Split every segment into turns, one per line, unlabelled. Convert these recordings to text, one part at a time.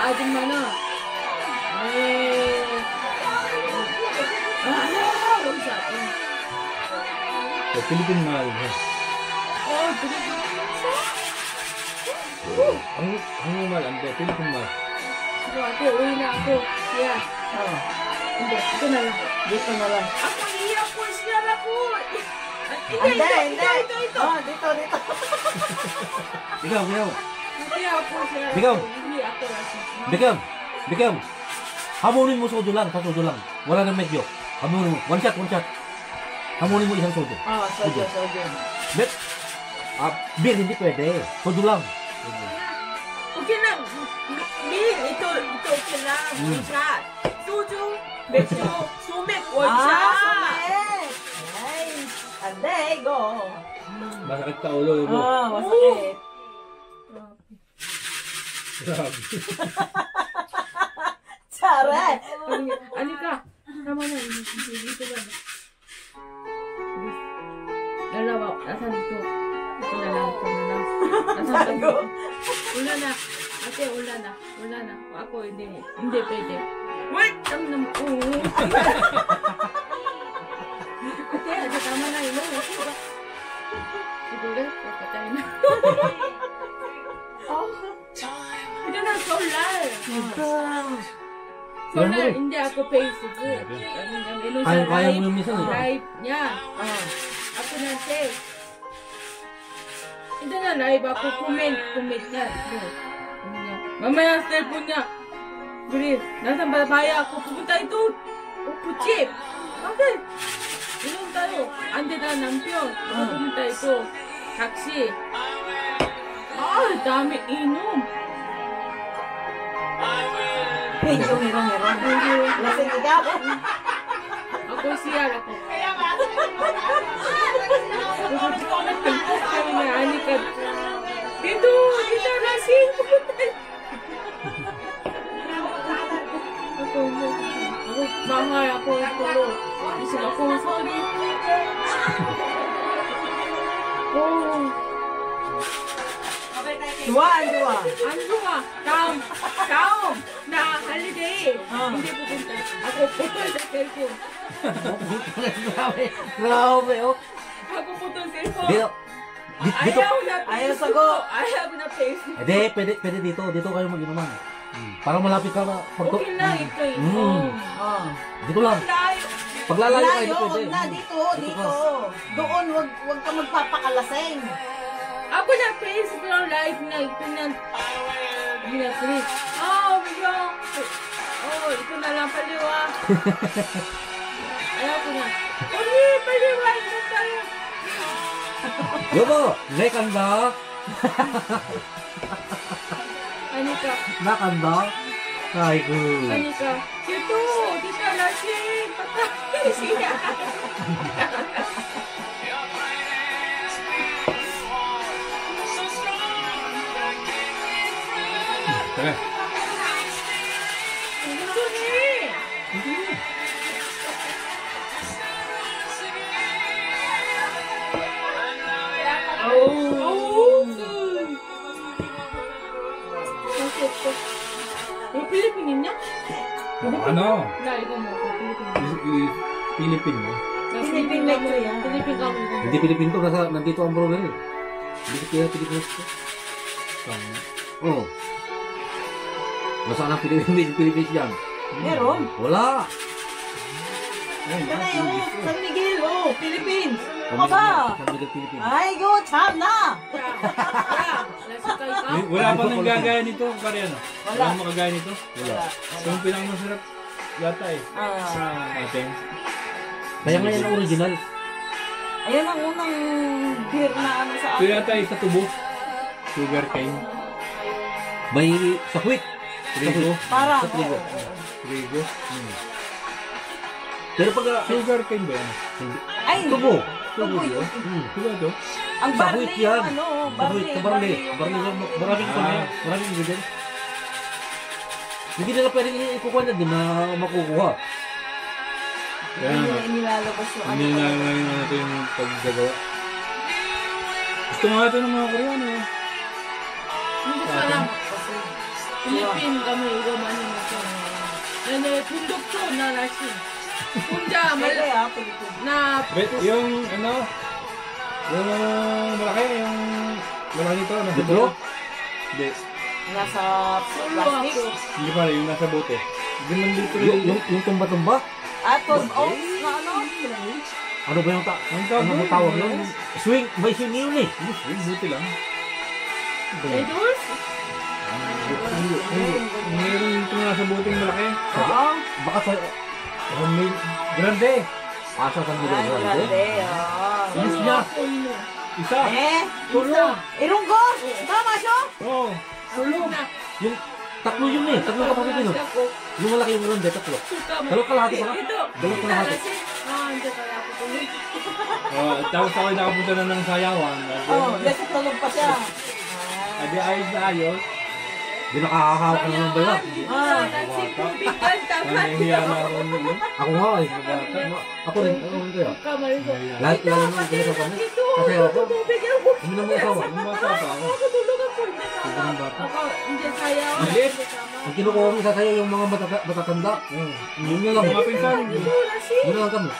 아줌마는 아, 여기서 뭐
필리핀 말이야.
어,
필리핀 말. 한국 한국말 안 돼.
필리핀 말. 그거 안 돼. 오해나 하고 야.
어.
근데 이거 날라.
이거
날라. 아빠
이라고
시라고.
안돼
안돼. 아,
내다
됐다.
이거
뭐야? 이거 보세요. 이거. Beckham, Beckham. Hamunin mo musuh lang, sodo lang. Wala nang medyo. Hamunin mo. One shot, one shot. Hamunin mo isang.
Ah, sodo, sodo.
Bet. Ah, beer hindi pwede. Sodo lang.
Okay nah. lang. Nah. Beer, ito, ito okay
nah.
lang. Hmm. One shot. Sodo, medyo, sumek, one ah, shot.
Ah, sumek. Nice. And there you go.
Masakit ka ulo, ulo.
Ah, masakit. 잘해.
아니까 잠깐만요. 날라와. 나산 또 올라나 올라나
나산 또
올라나. 앞에 올라나? 올라나? 왔고 이제 이제 빼대. 왜? 잠놈. 오. 그때? 아주 가만히 이러고 이거를 갖다
이나 일어나
설날.
설날
인데 아까 페이스북. 아니 과연 무슨 라이브냐? 아까 나한테 일어나 라이브 아까 코멘 코멘냐. Mamaya cellphone niya. Bili, nasa babaya ako. Pupunta ito. Upo chip. Bakit? Inom tayo. Ande na nampiyon. Pupunta ito. Taxi. Ay, dami inom.
Pincho miro miro. Los indicados.
Ako siya ako. Kaya ba? Ang naanikad. Dito, dito. Ako mo. Ako, mahal ako ako. Oh.
Dua,
dua. Luwa. Daum, daum, na holiday.
Ah.
Hindi pupunta. Ako, putol sa cellphone.
Grabe. Grabe, oh.
Ako putol sa cellphone.
Dito. Dito. dito.
Ayaw na
Ayaw
Facebook.
sago.
Ayaw na Facebook.
Hindi, pwede, pwede dito. Dito kayo mag-inuman. Hmm. Para malapit ka na. Porto.
Okay na, ito eh.
Mm.
Oh.
Dito lang.
Layo.
Paglalayo kayo,
Layo,
pwede.
wag na. Dito,
Dito
dito. Doon, wag, wag ka magpapakalasing.
Ako na face Facebook live na pinan... Ginatrit. Oh, bigla. Oh, ito na lang paliwa. Ayaw ko na. Uli, paliwa. Ito tayo.
Yobo, zekan ba?
Ano
ka? Nakan ba? Aiko. Ano ka?
Ito, di ka lasing. Patay siya.
그래.
Gusto ni. Oh. May Philippine niya?
Ano?
Na, ikaw mo. Philippine.
이- 이- 필리핀 mo.
Philippine metro yan.
Philippine ka mo.
Hindi Pilipin to, nasa, nandito ang brother eh. Hindi kaya Pilipinas to. Oo. Oh. Nasaan ang Pilipin, Pilipinas dyan?
Meron.
Wala.
Ito na yun. San Miguel, oh, Philippines. Ano ba?
San Miguel, Philippines.
Ay, go, cham na.
Wala pa nang gagaya nito, pare ano?
Wala.
Wala makagaya nito.
Wala.
Yung pinakamasarap yata eh.
Ah.
Sa atin.
Kaya nga yan ang original.
Ayan ang unang beer na ano sa
Ito
akin.
yata eh, sa tubo. Sugar cane.
May sakwit.
Trigo.
Parang,
Sa trigo.
oo.
Trigo.
Pero pag...
Sugar cane ba yan?
Ay,
Tubo.
tubo yun.
Hmm.
Diba ito?
Ang barley
Sakwit
yung
yan.
ano,
Sakwit.
barley.
Kabarli.
yung
Barli.
ano.
Maraming
Ah.
ah. Maraming ingredients. Hindi nila pwedeng ikukuha na din na makukuha.
Kaya
Hindi
nga.
nila inilalabas yung ano.
Hindi na lang yung ito yung paggagawa. Gusto nga ito ng mga Koreano eh.
Hindi ko alam. Philippine kami, igo 많이 먹어. Yan eh, bundok to na lasing. Punja,
Pwede
mal
ah, Pilipino.
na
Bet, yung ano, yung malaki, yung malaki nito, nasa
Dito?
bote. Hindi,
Nasa
solo
plastic.
ako.
hindi pala, yung nasa bote. Hindi man dito
Yung, yung, yung tumba-tumba?
At 12 ounce na ano?
Ano ba yung ta
Ang
ano
tawag
ba tawag yun? Swing, may swing yun eh.
Yung buti lang.
Edwards?
Mayroon ito nasa bote yung malaki.
Oo.
Baka sa...
May grande.
Asa sa
Ay,
grande?
grande. Oo.
Niya.
Isa.
Eh,
Isa.
irunggo! Tama siya?
Oo.
Na.
Yung tatlo yun eh. Tatlo kapatid yun. Yung malaki yung grande, tatlo. Dalawa kalahati pala.
Ito.
Dalawa
Ito
kalahati.
Ah.
Oh, tapos ako nakapunta na ng sayawan.
Oo, oh, kasi tulog pa siya.
Adi ayos na ayos.
Di nakakahawak ka na ng bayat.
Ah.
Tubig ka,
na ako.
Ako nga eh. Ako rin. Ako rin kaya.
Kamali ko.
Lahat lalo
kasi
pinasa kami. Kasi ako, hindi na mo asawa.
Yung bata pa ako.
Ako ko, hindi sama.
bata.
Ako, hindi.
Maliit.
hindi sama.
Ang kinukuha mo sa sayo yung mga matata- matatanda. Yun na lang.
Mga pinsan.
Yun na lang kami.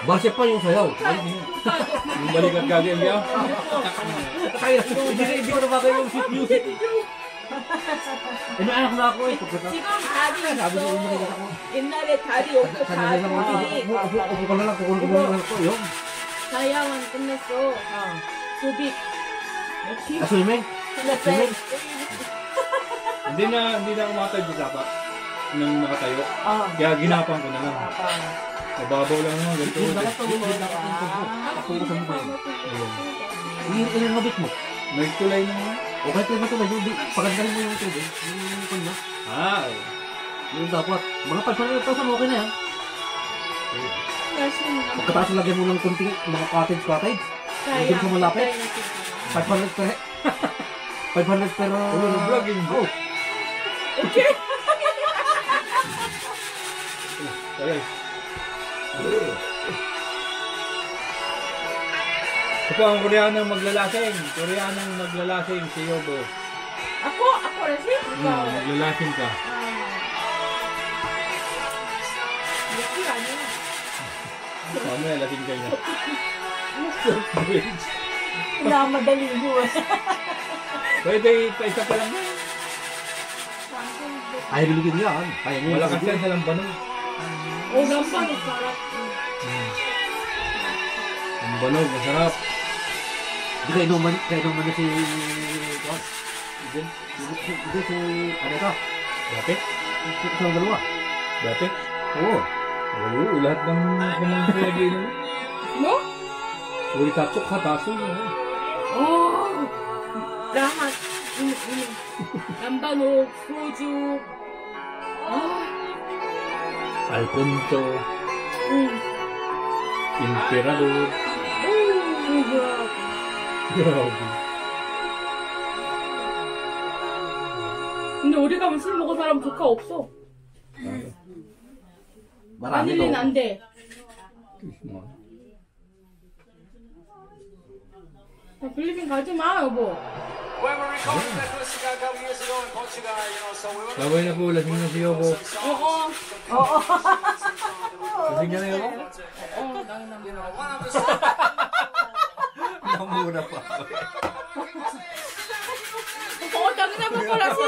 Base pa yung sayaw.
Yung balikat ang biya.
Kaya, hindi, hindi ko na bagay yung music. Eh, Inaanak na ako eh.
Siguro
sabi
gusto. Inare, tali, upo
sa
ato.
Upo ka na lang, kukunin ko na lang ko
yun. Sayawan, tumeso. Subik.
Ah.
ah, swimming? Swimming?
Hindi na, hindi na umakatay sa dapat nang nakatayo.
Ah.
Kaya ginapan ko na lang.
Ah.
Nababaw lang naman, ganito.
Ako ko sa mukha. Iyon, iyon ngabit mo.
Nagtulay na naman.
O kahit yung matulad, yung pagandahin mo yung tubig. Yung kanya.
Ah,
Yung dapat. Mga 500,000 okay na yan. Pagkatapos lagyan mo ng kunting mga cottage cottage. Yung sa malapit. 500 per... 500 per...
Ulo ng vlog yun, bro.
Oh,
Tayo. Ito ang koreanang maglalasing. Koreanang maglalasing si Yobo.
Ako? Ako rin si Yobo?
Hmm, maglalasing ka.
Ah. Ano
na, lasing kayo na.
Bridge. Wala madali
yun. Pwede isa pa lang yan.
Ay, bilugin yan. Ay,
Malakas yan sa lambanog.
Oh, lambanog. Sarap.
Lambanog, masarap.
Masarap. Kainuman, kainuman na si... Boss. Hindi, hindi si... Ano ito?
Dati?
Isang dalawa.
Dati?
Oo.
Oo, lahat ng ah. mga pinag-iinom.
No?
Uri katsok ka, taso.
Eh. Oo! Oh! Lahat. Lambano, soju.
Alpunto.
Ah!
Mm.
Imperador. Oh, my
God.
근데 우리 가면 술 먹은 사람 조카 없어. 말안
안일린
안 돼. 나 필리핀 가지 마, 여보.
When we recorded that first guy a couple years ago in Portugal, you know, so we were.
나 왜냐 보고
라진
거지 여보.
어어. 어어.
생겨네요. 어,
나는 남.
una para ver. ¡Oh, también una para sí!